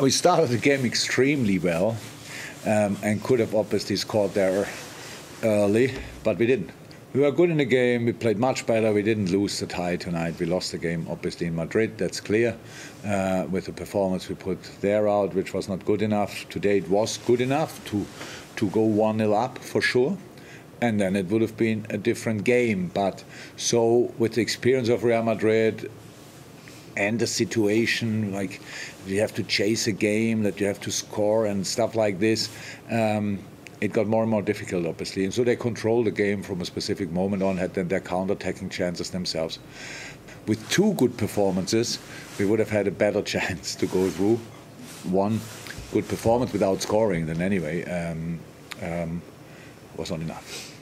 We started the game extremely well um, and could have obviously scored there early, but we didn't. We were good in the game. We played much better. We didn't lose the tie tonight. We lost the game, obviously, in Madrid. That's clear. Uh, with the performance we put there out, which was not good enough. Today it was good enough to to go one 0 up for sure, and then it would have been a different game. But so with the experience of Real Madrid, and the situation like you have to chase a game that you have to score and stuff like this um, it got more and more difficult obviously. And so they controlled the game from a specific moment on had then their counter-attacking chances themselves. With two good performances we would have had a better chance to go through. One good performance without scoring then anyway um, um, was not enough